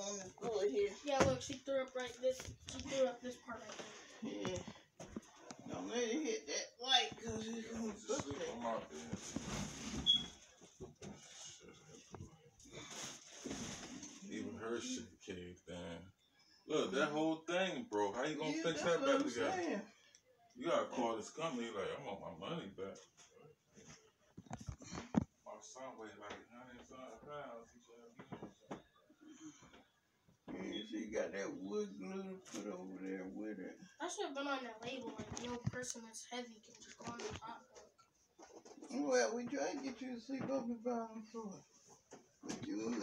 on the floor here. Yeah, look, she threw up right this. She threw up this part right there. Yeah. Don't let it hit that light because it's gonna Just bust sleep it. on my bed. Even her shit caved in. Look, that mm-hmm. whole thing broke. How you gonna Yeah, fix that what back together? You gotta call this company like I want my money back. She got that wood glue to put over there with it. I should have been on that label. Like, no person that's heavy can just go on the top. Well, we tried to get you to sleep up and down the floor. But you,